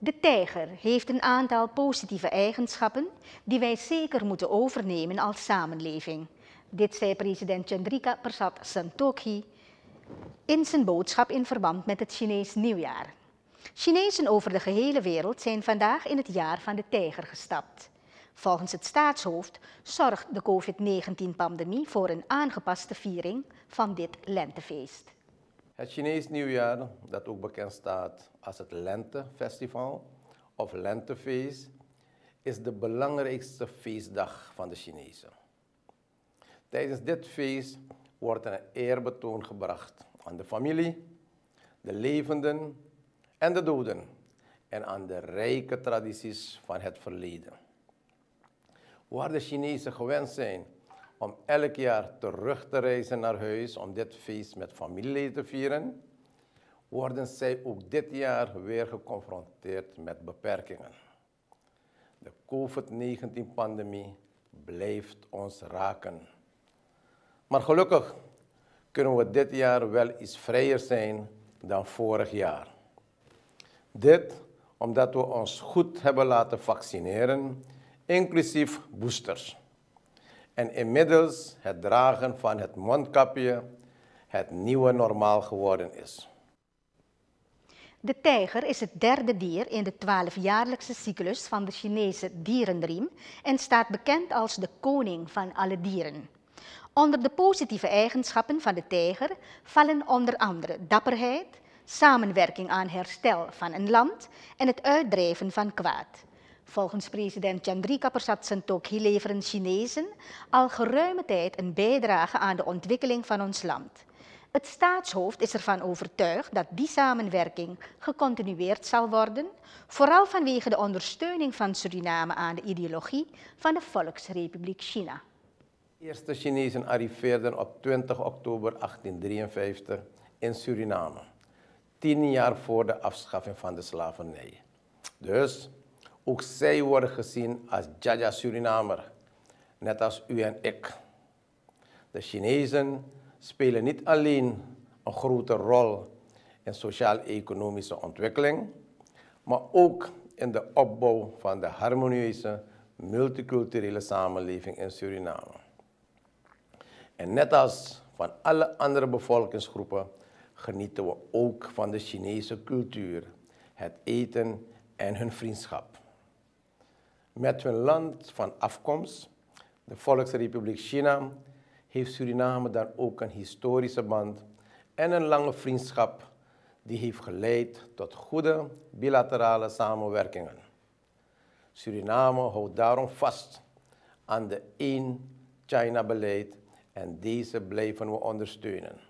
De tijger heeft een aantal positieve eigenschappen die wij zeker moeten overnemen als samenleving. Dit zei president Chandrika Persat Santokhi in zijn boodschap in verband met het Chinees nieuwjaar. Chinezen over de gehele wereld zijn vandaag in het jaar van de tijger gestapt. Volgens het staatshoofd zorgt de COVID-19-pandemie voor een aangepaste viering van dit lentefeest. Het Chinees nieuwjaar, dat ook bekend staat als het Lentefestival of Lentefeest, is de belangrijkste feestdag van de Chinezen. Tijdens dit feest wordt er een eerbetoon gebracht aan de familie, de levenden en de doden en aan de rijke tradities van het verleden. Waar de Chinezen gewend zijn om elk jaar terug te reizen naar huis om dit feest met familieleden te vieren, worden zij ook dit jaar weer geconfronteerd met beperkingen. De COVID-19-pandemie blijft ons raken. Maar gelukkig kunnen we dit jaar wel iets vrijer zijn dan vorig jaar. Dit omdat we ons goed hebben laten vaccineren, inclusief boosters. En inmiddels het dragen van het mondkapje het nieuwe normaal geworden is. De tijger is het derde dier in de twaalfjaarlijkse cyclus van de Chinese dierenriem en staat bekend als de koning van alle dieren. Onder de positieve eigenschappen van de tijger vallen onder andere dapperheid, samenwerking aan herstel van een land en het uitdrijven van kwaad. Volgens president Chandrika Persat Santokhi leveren Chinezen al geruime tijd een bijdrage aan de ontwikkeling van ons land. Het staatshoofd is ervan overtuigd dat die samenwerking gecontinueerd zal worden, vooral vanwege de ondersteuning van Suriname aan de ideologie van de Volksrepubliek China. De eerste Chinezen arriveerden op 20 oktober 1853 in Suriname, tien jaar voor de afschaffing van de slavernij. Dus ook zij worden gezien als Jaja Surinamer, net als u en ik. De Chinezen spelen niet alleen een grote rol in sociaal-economische ontwikkeling, maar ook in de opbouw van de harmonieuze multiculturele samenleving in Suriname. En net als van alle andere bevolkingsgroepen genieten we ook van de Chinese cultuur, het eten en hun vriendschap. Met hun land van afkomst, de Volksrepubliek China, heeft Suriname dan ook een historische band en een lange vriendschap die heeft geleid tot goede bilaterale samenwerkingen. Suriname houdt daarom vast aan de één China-beleid en deze blijven we ondersteunen.